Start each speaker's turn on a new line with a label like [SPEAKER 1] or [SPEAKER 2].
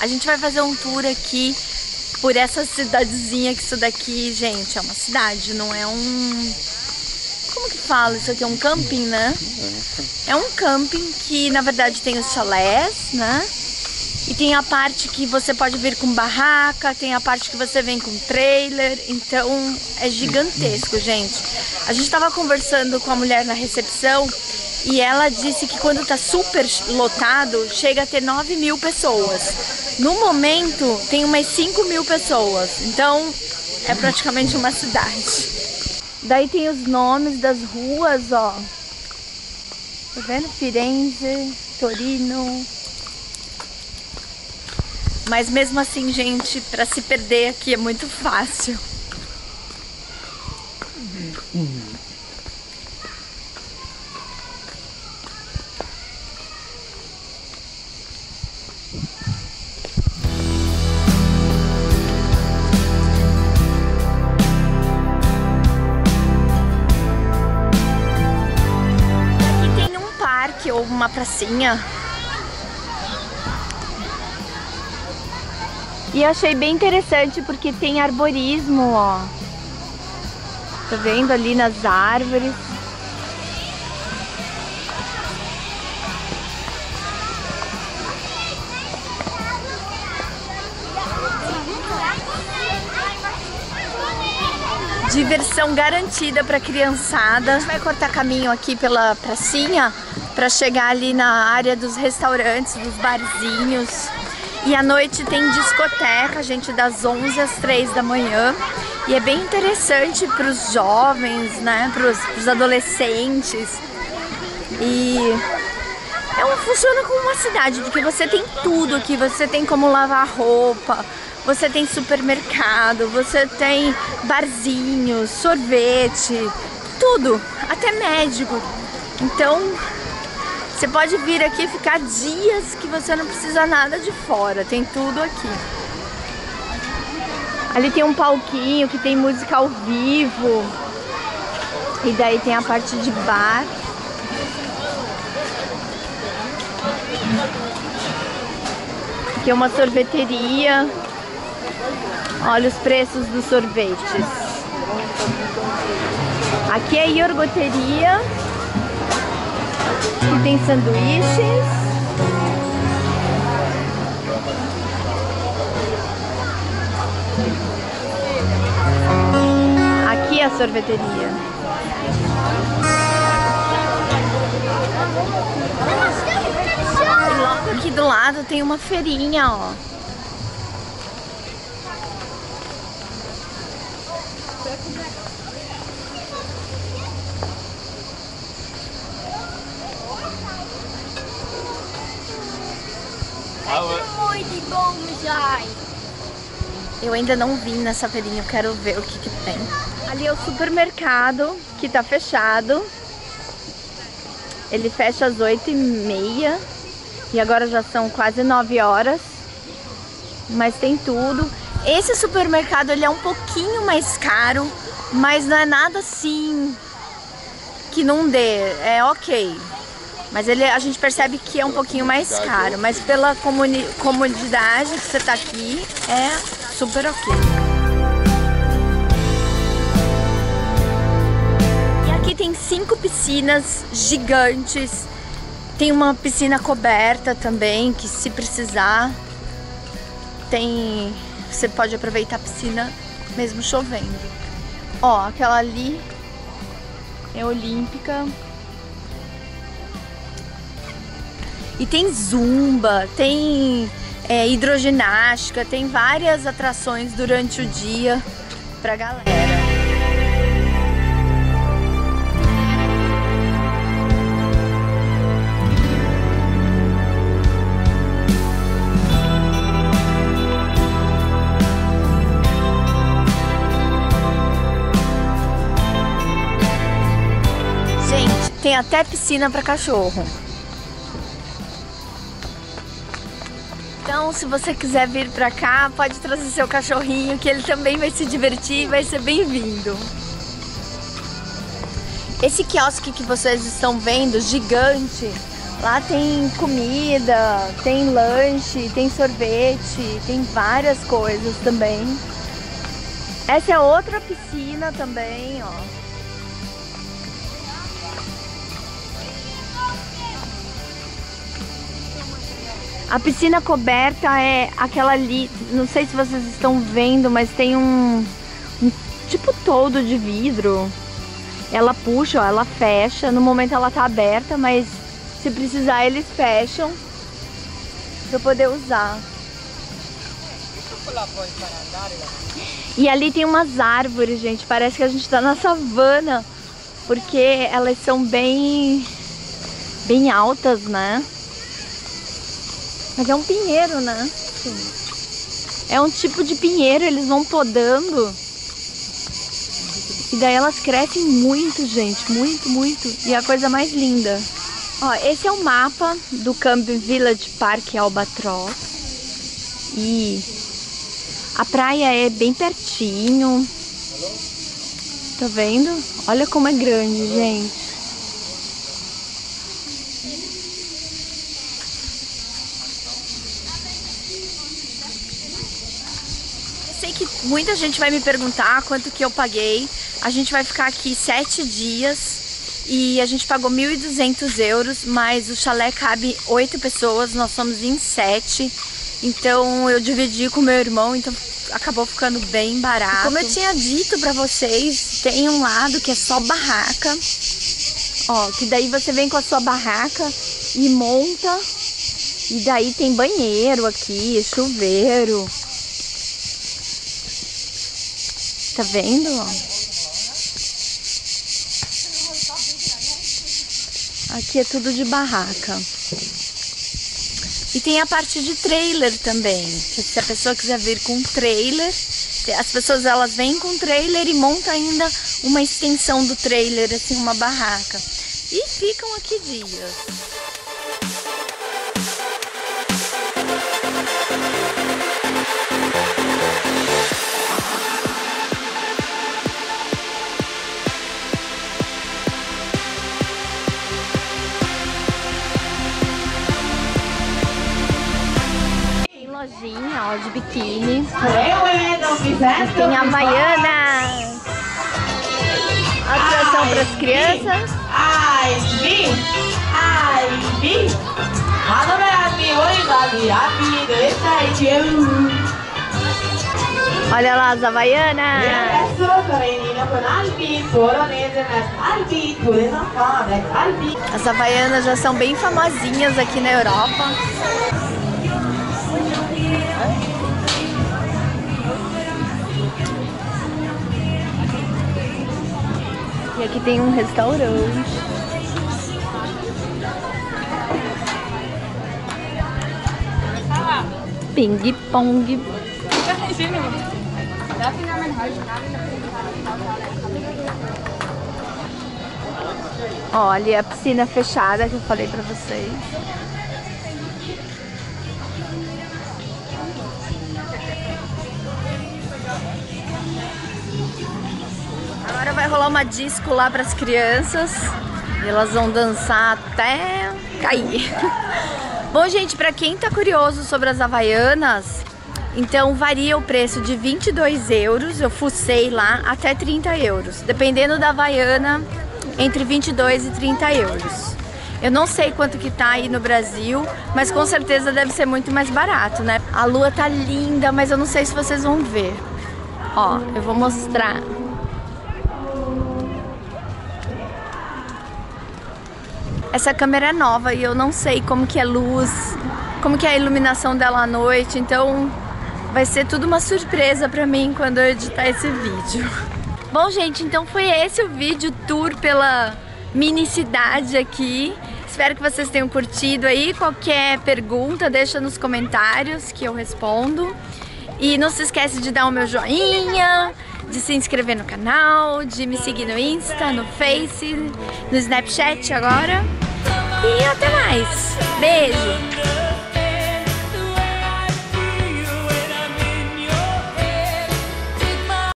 [SPEAKER 1] A gente vai fazer um tour aqui por essa cidadezinha que isso daqui, gente, é uma cidade, não é um... Como que fala? Isso aqui é um camping, né? É um camping que, na verdade, tem os chalés, né? E tem a parte que você pode vir com barraca, tem a parte que você vem com trailer, então é gigantesco, gente. A gente tava conversando com a mulher na recepção e ela disse que quando tá super lotado, chega a ter 9 mil pessoas. No momento, tem umas 5 mil pessoas. Então, é praticamente uma cidade. Daí tem os nomes das ruas, ó. Tá vendo? Firenze, Torino. Mas mesmo assim, gente, para se perder aqui é muito fácil. Pracinha. E achei bem interessante porque tem arborismo, ó. Tá vendo ali nas árvores? Diversão garantida para criançada. A gente vai cortar caminho aqui pela pracinha para chegar ali na área dos restaurantes, dos barzinhos. E à noite tem discoteca, gente, das 11 às 3 da manhã. E é bem interessante para os jovens, né, para os adolescentes. E é um, funciona como uma cidade, porque você tem tudo aqui. Você tem como lavar roupa, você tem supermercado, você tem barzinhos, sorvete, tudo, até médico. Então você pode vir aqui ficar dias que você não precisa nada de fora, tem tudo aqui. Ali tem um palquinho que tem música ao vivo. E daí tem a parte de bar. Aqui é uma sorveteria. Olha os preços dos sorvetes. Aqui é iogurteria tem sanduíches. Aqui é a sorveteria. Aqui do lado tem uma feirinha, ó.
[SPEAKER 2] Jai.
[SPEAKER 1] Eu ainda não vim nessa feirinha, eu quero ver o que, que tem. Ali é o supermercado, que tá fechado. Ele fecha às 8 e meia. E agora já são quase 9 horas. Mas tem tudo. Esse supermercado ele é um pouquinho mais caro, mas não é nada assim que não dê. É ok. Mas ele, a gente percebe que é um pouquinho mais caro, mas pela comodidade que você tá aqui, é super ok. E aqui tem cinco piscinas gigantes. Tem uma piscina coberta também, que se precisar, tem... Você pode aproveitar a piscina mesmo chovendo. Ó, aquela ali é olímpica. E tem zumba, tem é, hidroginástica, tem várias atrações durante o dia pra galera. Gente, tem até piscina para cachorro. Então, se você quiser vir pra cá, pode trazer seu cachorrinho, que ele também vai se divertir e vai ser bem-vindo. Esse quiosque que vocês estão vendo, gigante, Lá tem comida, tem lanche, tem sorvete, tem várias coisas também. Essa é outra piscina também, ó. A piscina coberta é aquela ali, não sei se vocês estão vendo, mas tem um, um tipo todo de vidro. Ela puxa, ó, ela fecha, no momento ela tá aberta, mas se precisar eles fecham para poder usar. E ali tem umas árvores, gente. Parece que a gente tá na savana. Porque elas são bem... Bem altas, né? Mas é um pinheiro, né? É um tipo de pinheiro, eles vão podando. E daí elas crescem muito, gente. Muito, muito. E é a coisa mais linda. Ó, esse é o mapa do Camping Village Park Albatross. E a praia é bem pertinho. Tá vendo? Olha como é grande, gente. Sei que muita gente vai me perguntar quanto que eu paguei. A gente vai ficar aqui sete dias e a gente pagou 1.200 euros, mas o chalé cabe oito pessoas, nós somos em sete. Então eu dividi com meu irmão, então acabou ficando bem barato. Como eu tinha dito pra vocês, tem um lado que é só barraca. Ó, que daí você vem com a sua barraca e monta. E daí tem banheiro aqui, chuveiro. Tá vendo? Aqui é tudo de barraca. E tem a parte de trailer também. Se a pessoa quiser vir com trailer, as pessoas elas vêm com trailer e montam ainda uma extensão do trailer, assim, uma barraca. E ficam aqui dias. Ó, de biquíni. Tem Havaiana. Atração para as crianças. Ai, vi. Ai, vi. Olha lá as Havaianas. As Havaianas já são bem famosinhas aqui na Europa. Aqui tem um restaurante. Ping pong. Olha a piscina fechada que eu falei pra vocês. Agora vai rolar uma disco lá para as crianças. E elas vão dançar até cair. Bom, gente, para quem tá curioso sobre as Havaianas, então varia o preço de 22 euros, eu fucei lá, até 30 euros. Dependendo da Havaiana, entre 22 e 30 euros. Eu não sei quanto que tá aí no Brasil, mas com certeza deve ser muito mais barato, né? A lua tá linda, mas eu não sei se vocês vão ver. Ó, eu vou mostrar. Essa câmera é nova e eu não sei como que é luz, como que é a iluminação dela à noite, então vai ser tudo uma surpresa pra mim quando eu editar esse vídeo. Bom, gente, então foi esse o vídeo tour pela mini cidade aqui. Espero que vocês tenham curtido aí. Qualquer pergunta, deixa nos comentários que eu respondo. E não se esquece de dar o meu joinha, de se inscrever no canal, de me seguir no Insta, no Face, no Snapchat agora. E até mais. Beijo!